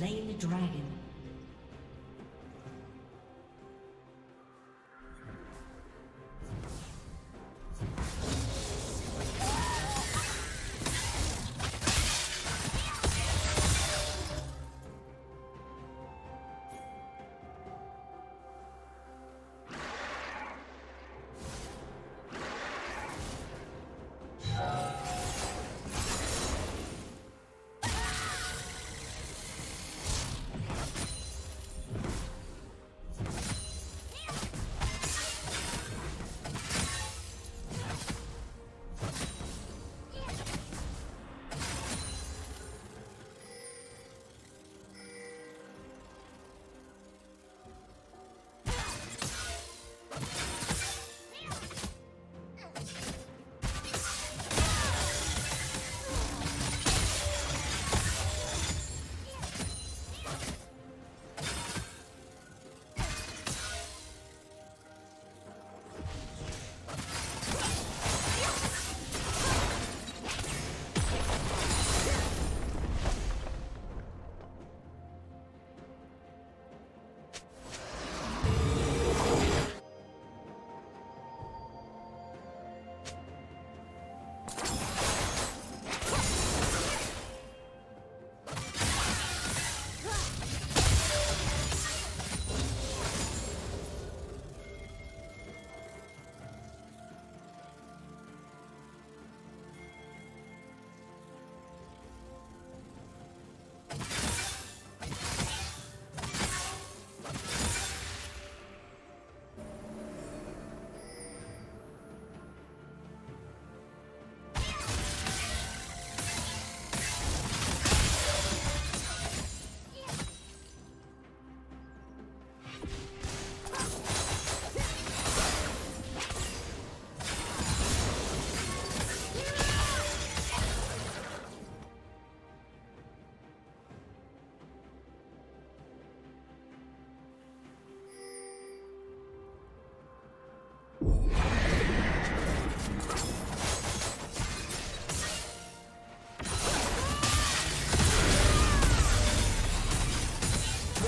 Slain the dragon.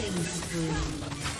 Killing spree.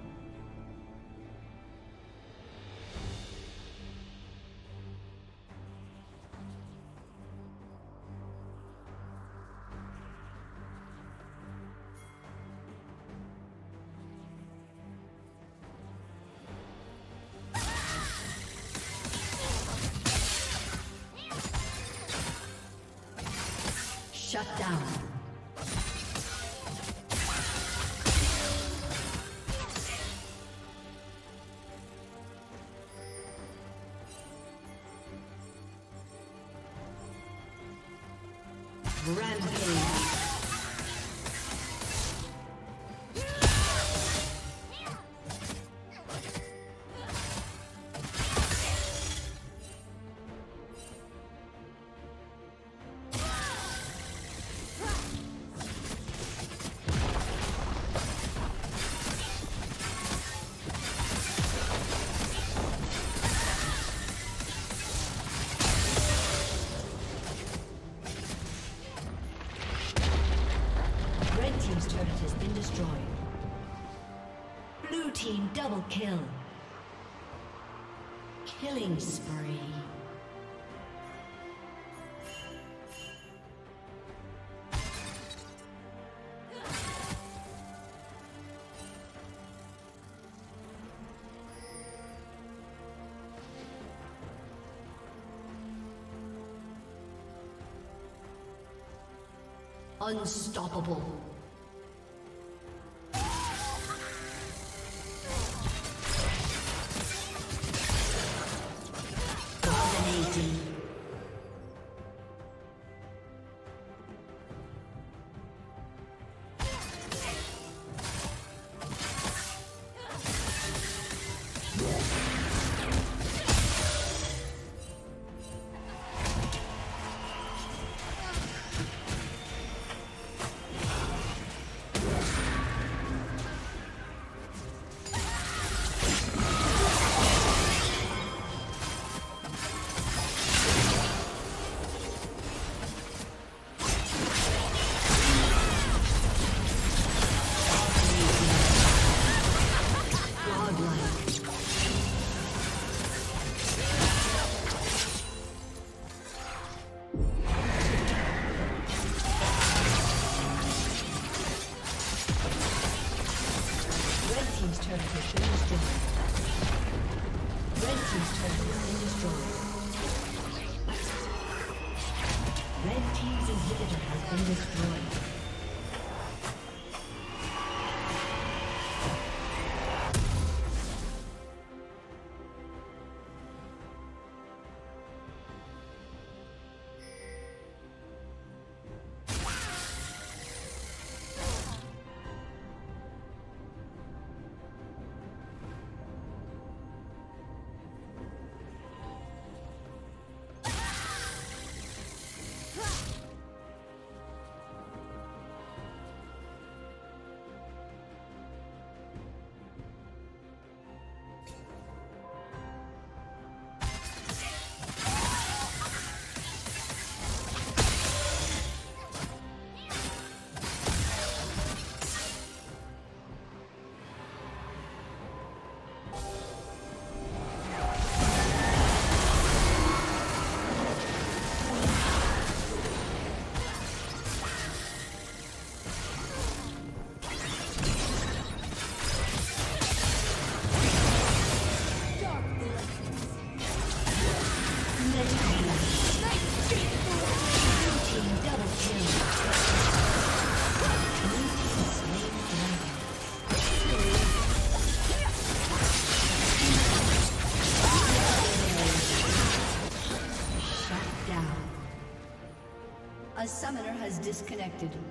Rampage. Red Team's turret has been destroyed. Blue Team double kill. Killing spree. Unstoppable. Disconnected.